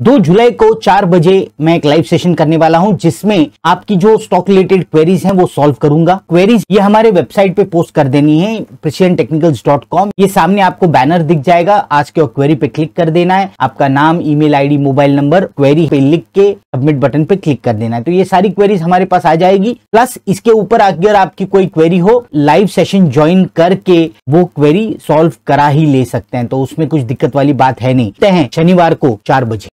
दो जुलाई को चार बजे मैं एक लाइव सेशन करने वाला हूँ, जिसमें आपकी जो स्टॉक रिलेटेड क्वेरीज हैं, वो सॉल्व करूँगा। क्वेरीज ये हमारे वेबसाइट पे पोस्ट कर देनी है प्रिशियन टेक्निकल्स डॉट कॉम ये सामने आपको बैनर दिख जाएगा। आज के क्वेरी पे क्लिक कर देना है। आपका नाम email ID mobile number query पे लिख के सबमिट बटन पे क्लिक कर देना है। तो ये सारी क्वेरीज हमारे पास आ जाएगी। प्लस इसके ऊपर अगर आपकी कोई क्वेरी हो लाइव सेशन ज्वाइन करके वो क्वेरी सॉल्व करा ही ले सकते हैं। तो उसमें कुछ दिक्कत वाली बात है नहीं। शनिवार को चार बजे।